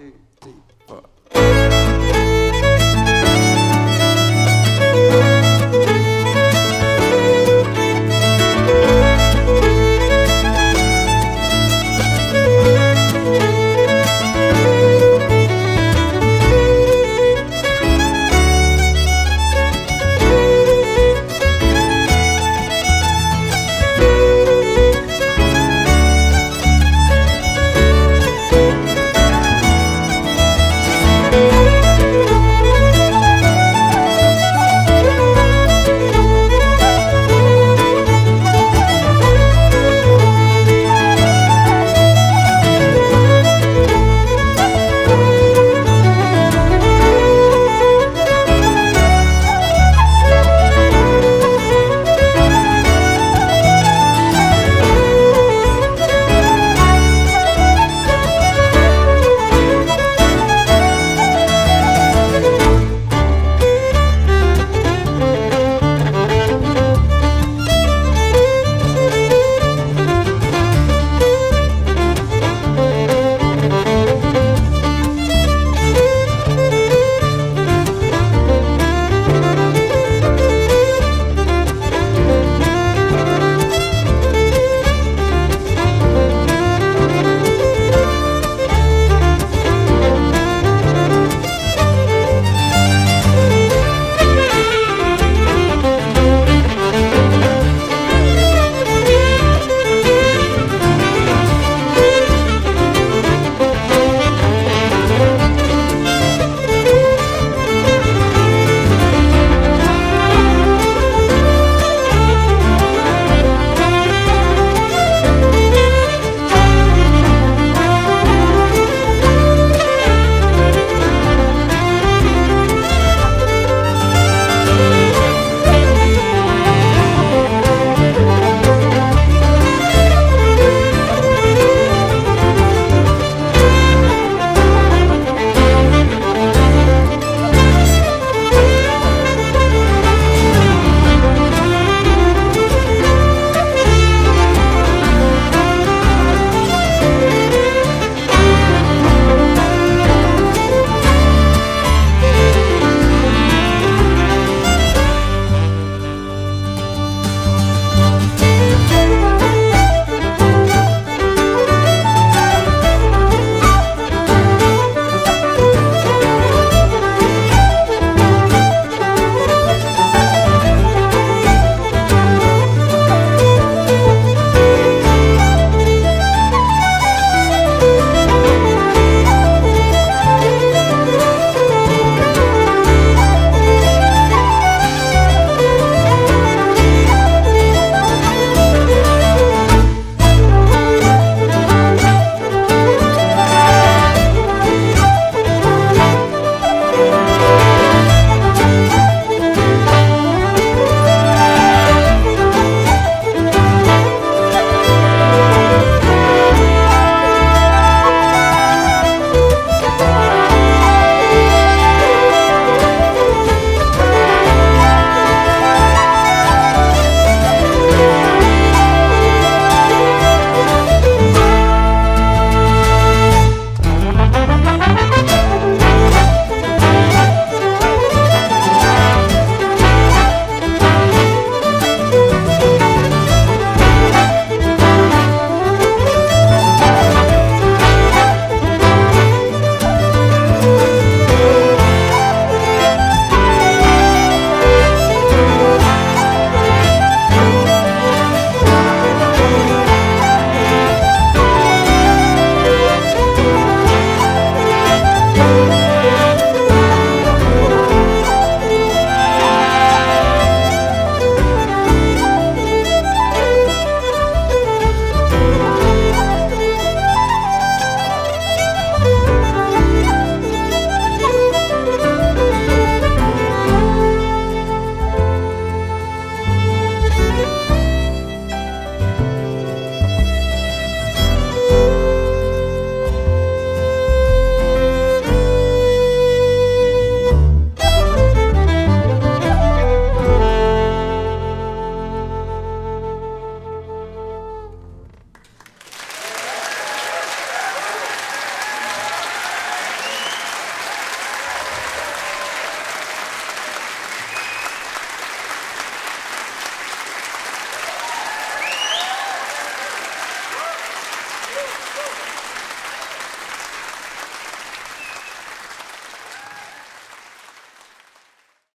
Sí.